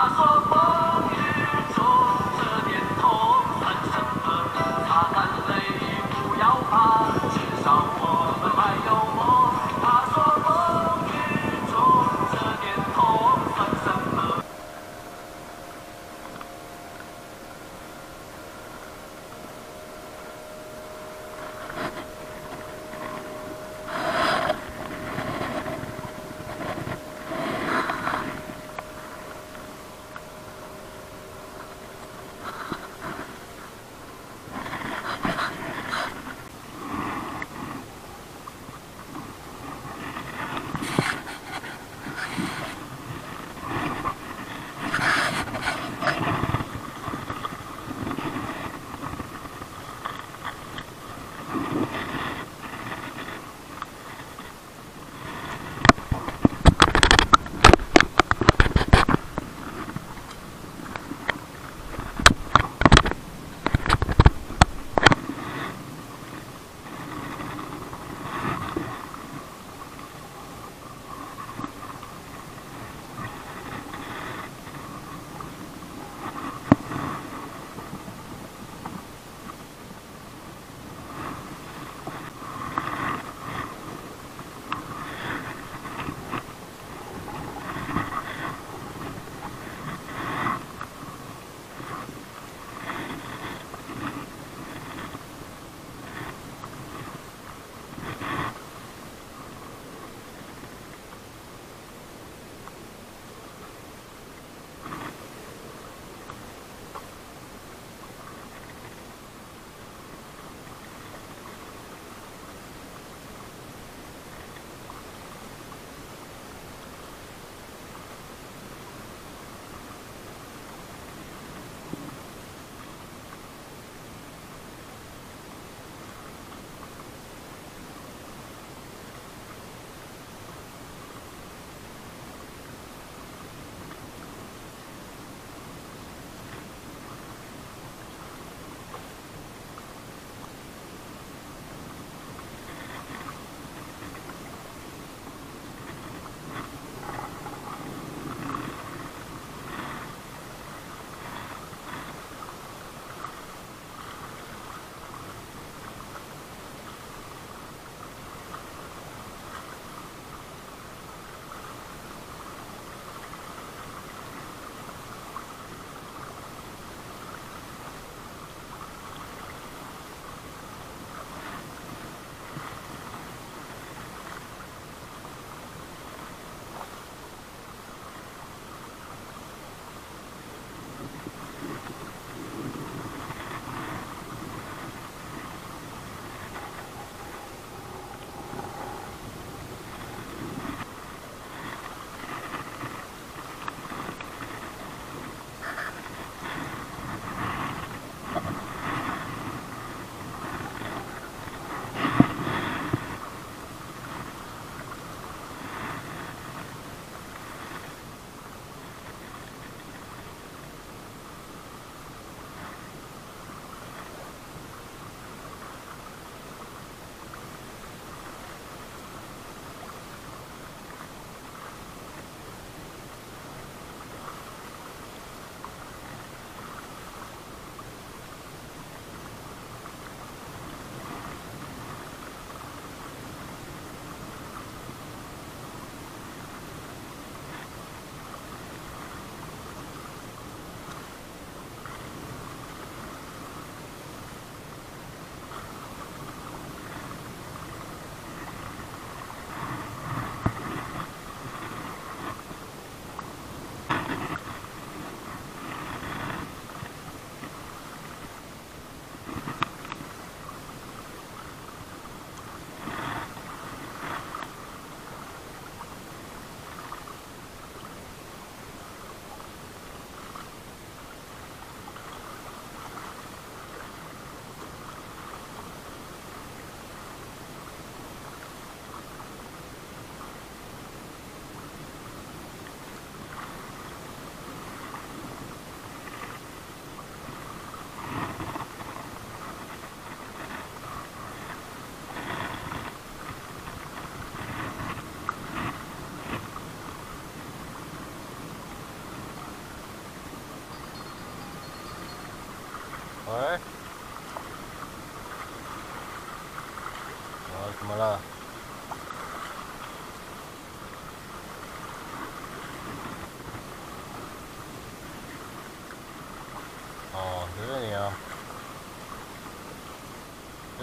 uh,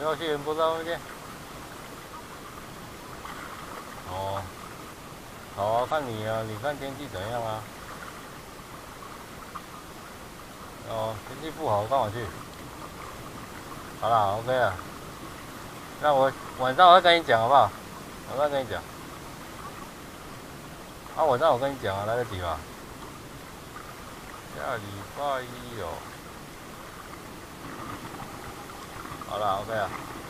我去，不知道那边。哦，好啊，看你啊，你看天气怎样啊？哦，天气不好，刚好去。好啦，OK 啊。那我晚上我再跟你讲好不好？晚上跟你讲。啊，晚上我跟你讲啊，来得及吧？下礼拜一哦。好了，OK 啊。